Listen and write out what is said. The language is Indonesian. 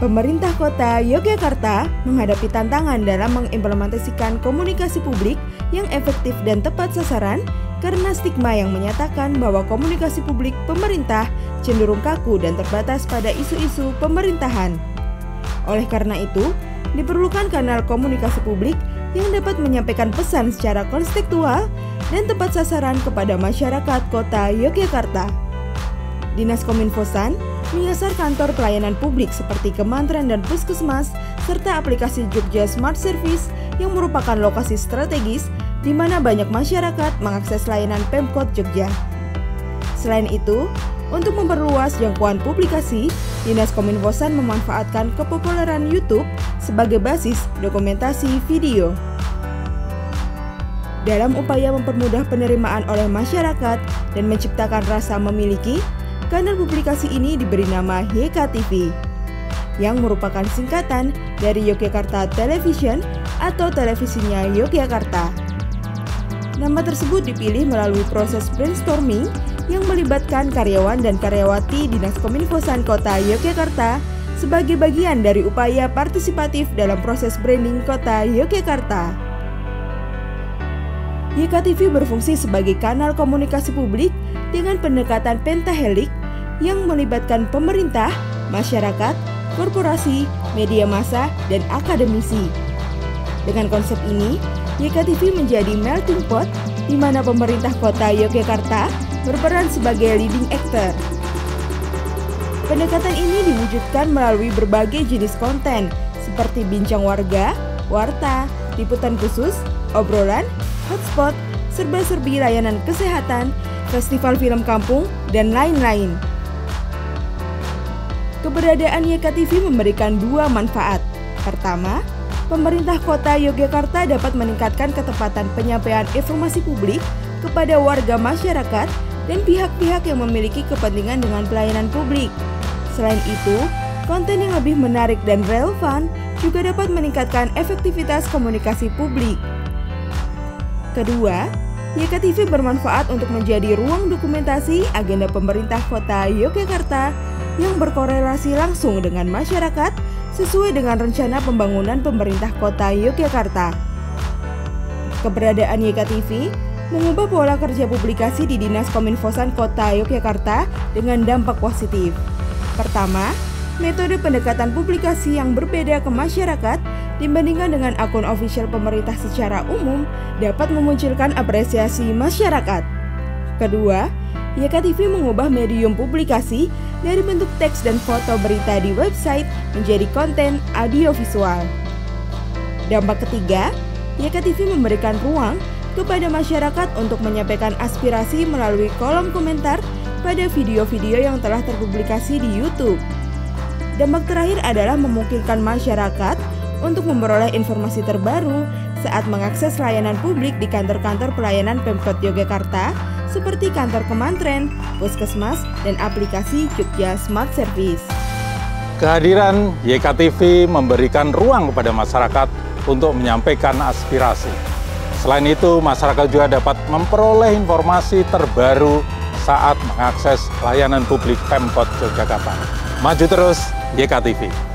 Pemerintah Kota Yogyakarta menghadapi tantangan dalam mengimplementasikan komunikasi publik yang efektif dan tepat sasaran karena stigma yang menyatakan bahwa komunikasi publik pemerintah cenderung kaku dan terbatas pada isu-isu pemerintahan. Oleh karena itu, diperlukan kanal komunikasi publik yang dapat menyampaikan pesan secara kontekstual dan tepat sasaran kepada masyarakat Kota Yogyakarta. Dinas Kominfosan menyasar kantor pelayanan publik seperti Kementerian dan Puskesmas, serta aplikasi Jogja Smart Service yang merupakan lokasi strategis di mana banyak masyarakat mengakses layanan Pemkot Jogja. Selain itu, untuk memperluas jangkauan publikasi, Dinas Kominfosan memanfaatkan kepopuleran YouTube sebagai basis dokumentasi video. Dalam upaya mempermudah penerimaan oleh masyarakat dan menciptakan rasa memiliki, kanal publikasi ini diberi nama YKTV, yang merupakan singkatan dari Yogyakarta Television atau televisinya Yogyakarta. Nama tersebut dipilih melalui proses brainstorming yang melibatkan karyawan dan karyawati Dinas Kominfosan Kota Yogyakarta sebagai bagian dari upaya partisipatif dalam proses branding Kota Yogyakarta. YKTV berfungsi sebagai kanal komunikasi publik dengan pendekatan pentahelik yang melibatkan pemerintah, masyarakat, korporasi, media massa, dan akademisi. Dengan konsep ini, YKTV menjadi melting pot di mana pemerintah kota Yogyakarta berperan sebagai leading actor. Pendekatan ini diwujudkan melalui berbagai jenis konten seperti bincang warga, warta, liputan khusus, obrolan, hotspot, serba-serbi layanan kesehatan, festival film kampung, dan lain-lain. Keberadaan YKTV memberikan dua manfaat. Pertama, pemerintah kota Yogyakarta dapat meningkatkan ketepatan penyampaian informasi publik kepada warga masyarakat dan pihak-pihak yang memiliki kepentingan dengan pelayanan publik. Selain itu, konten yang lebih menarik dan relevan juga dapat meningkatkan efektivitas komunikasi publik. Kedua, YKTV bermanfaat untuk menjadi ruang dokumentasi agenda pemerintah kota Yogyakarta yang berkorelasi langsung dengan masyarakat sesuai dengan rencana pembangunan pemerintah kota Yogyakarta. Keberadaan YKTV mengubah pola kerja publikasi di Dinas Kominfosan Kota Yogyakarta dengan dampak positif. Pertama, metode pendekatan publikasi yang berbeda ke masyarakat dibandingkan dengan akun ofisial pemerintah secara umum dapat memunculkan apresiasi masyarakat. Kedua, YKTV mengubah medium publikasi dari bentuk teks dan foto berita di website menjadi konten audiovisual. Dampak ketiga, YKTV memberikan ruang kepada masyarakat untuk menyampaikan aspirasi melalui kolom komentar pada video-video yang telah terpublikasi di YouTube. Dampak terakhir adalah memungkinkan masyarakat untuk memperoleh informasi terbaru saat mengakses layanan publik di kantor-kantor pelayanan Pemkot Yogyakarta seperti kantor kementerian, puskesmas, dan aplikasi Jogja Smart Service. Kehadiran YKTV memberikan ruang kepada masyarakat untuk menyampaikan aspirasi. Selain itu, masyarakat juga dapat memperoleh informasi terbaru saat mengakses layanan publik Pemkot Yogyakarta. Maju terus YKTV.